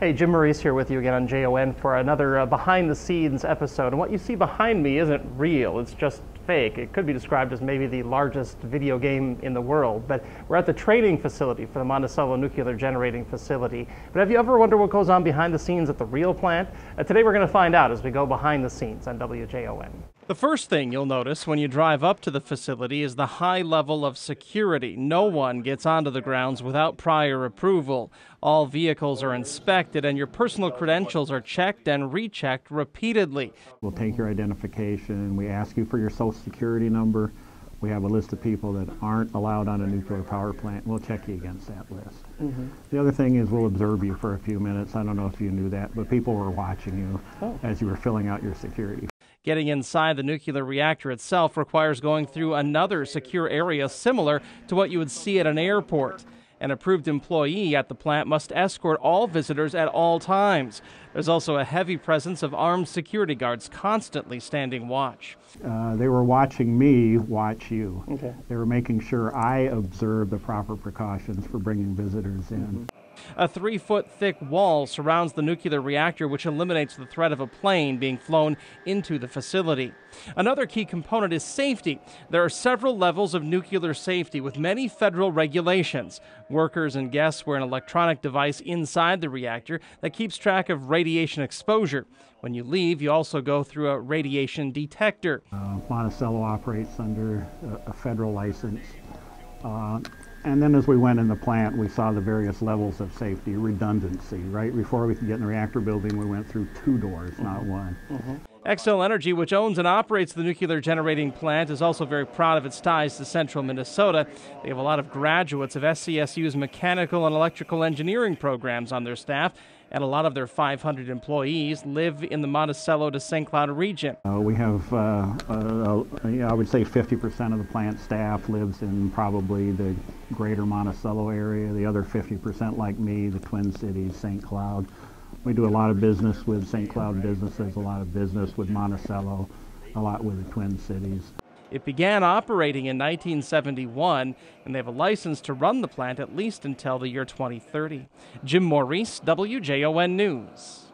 Hey, Jim Maurice here with you again on JON for another uh, behind the scenes episode. And what you see behind me isn't real, it's just fake. It could be described as maybe the largest video game in the world. But we're at the training facility for the Monticello Nuclear Generating Facility. But have you ever wondered what goes on behind the scenes at the real plant? Uh, today we're going to find out as we go behind the scenes on WJON. The first thing you'll notice when you drive up to the facility is the high level of security. No one gets onto the grounds without prior approval. All vehicles are inspected and your personal credentials are checked and rechecked repeatedly. We'll take your identification, we ask you for your social security number. We have a list of people that aren't allowed on a nuclear power plant. We'll check you against that list. Mm-hmm. The other thing is we'll observe you for a few minutes. I don't know if you knew that, but people were watching you oh. as you were filling out your security. Getting inside the nuclear reactor itself requires going through another secure area similar to what you would see at an airport. An approved employee at the plant must escort all visitors at all times. There's also a heavy presence of armed security guards constantly standing watch. Uh, they were watching me watch you. Okay. They were making sure I observed the proper precautions for bringing visitors in. Mm -hmm. A three foot thick wall surrounds the nuclear reactor, which eliminates the threat of a plane being flown into the facility. Another key component is safety. There are several levels of nuclear safety with many federal regulations. Workers and guests wear an electronic device inside the reactor that keeps track of radiation exposure. When you leave, you also go through a radiation detector. Uh, Monticello operates under a, a federal license. Uh, and then as we went in the plant, we saw the various levels of safety, redundancy, right? Before we could get in the reactor building, we went through two doors, mm -hmm. not one. Mm -hmm. Xcel Energy, which owns and operates the nuclear generating plant, is also very proud of its ties to central Minnesota. They have a lot of graduates of SCSU's mechanical and electrical engineering programs on their staff, and a lot of their 500 employees live in the Monticello to St. Cloud region. Uh, we have, uh, uh, I would say 50% of the plant staff lives in probably the greater Monticello area, the other 50% like me, the Twin Cities, St. Cloud. We do a lot of business with St. Cloud businesses, a lot of business with Monticello, a lot with the Twin Cities. It began operating in 1971, and they have a license to run the plant at least until the year 2030. Jim Maurice, WJON News.